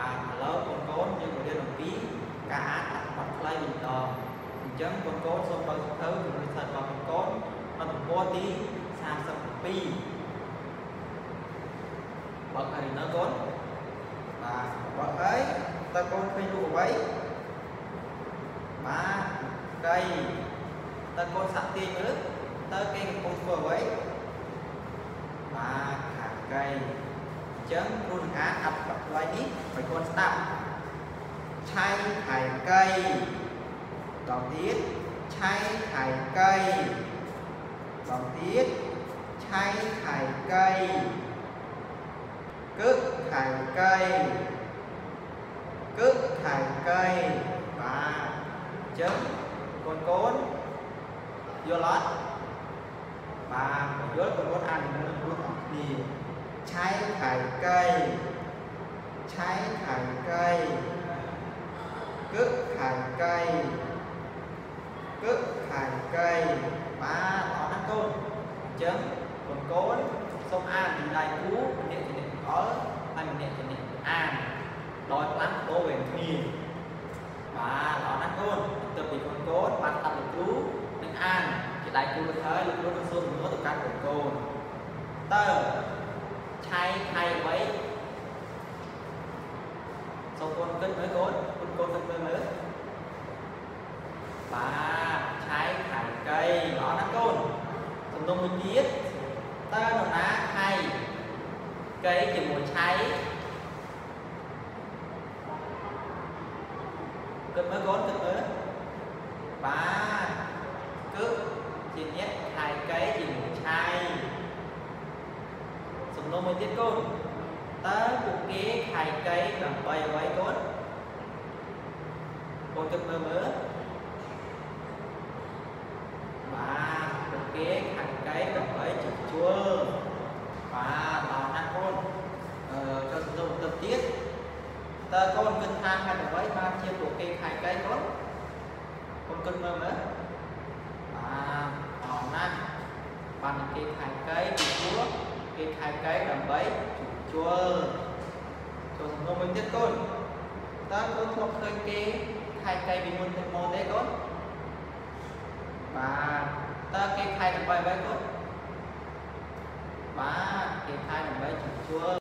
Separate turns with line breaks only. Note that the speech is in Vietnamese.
បាទឥឡូវបងប្អូនយើងមករៀនអំពីការអានអត្ថបទខ្លីវិញតអញ្ចឹងបងប្អូនសូមបើកសៀវភៅជំនួយសិស្សរបស់បងប្អូននៅទំព័រទី32បើកហើយនៅកូនបាទបើកហើយតើកូនឃើញរូបអ្វីបាទកៃតើកូនសាក់ទាញមើលតើគេកំពុងធ្វើអ្វីបាទខាកៃ ចឹងគ្រូនឹងអានអត្ថបទខ្លីនេះឲ្យកូនស្ដាប់ឆៃខៃកៃដល់ទៀតឆៃខៃកៃដល់ទៀតឆៃខៃកៃគឹកខៃកៃគឹកខៃកៃបាទចឹងកូនកូនយល់អត់បាទយល់កូនកូនអានជាមួយនឹងគ្រូ trái thải cây. Trái thải cây. Cước thải cây. Cước thải cây. Ba có năm tôn. Chấm. Còn cốn sông an thì đại cú. Mình niệm thì niệm có hay mình niệm thì niệm an đòi lắm cô về thì và đó năm tôn. Từ bị con cốn bạn tập được cú. Nên an. Thì đại cú được thấy lúc đó nó xuống nữa tập các của cô tơ. kích với cốt rút cốt kích với mớ ba trái cành cây đó là cốt, chúng tôi mới biết ta nó là hay cây chỉ muốn cháy. Kích với cốt kích mớ ba cứ chỉ nhé hai cây chỉ muốn cháy. Chúng tôi mới tiết côn តមើលកូនគិតមើលបាទគឺជាអ្នកខៃកៃជាមួយឆៃសំណួរមួយទៀតកូនតើពួកគេខាយកៃដើម្បីអ្វីកូនកូនគិតមើលមើលបាទពួកគេខាយកៃដើម្បីជួសជុលបាទដល់ណាកូនអឺចូលសំណួរបន្ទាប់ទៀតតើកូនគិតថាហេតុអ្វីបានជាពួកគេខាយកៃកូនកូនគិតមើលមើលបាទអរណាស់បានគេខាយកៃពីព្រោះគេខែកែដើម្បីជួ លចូលសំណុំមួយទៀតកូនតើកូនធ្លាប់ឃើញគេខែកែពីមុនទៅមកទេកូនបាទតើគេខែដើម្បីអ្វីកូនបាទគេខែដើម្បីជួល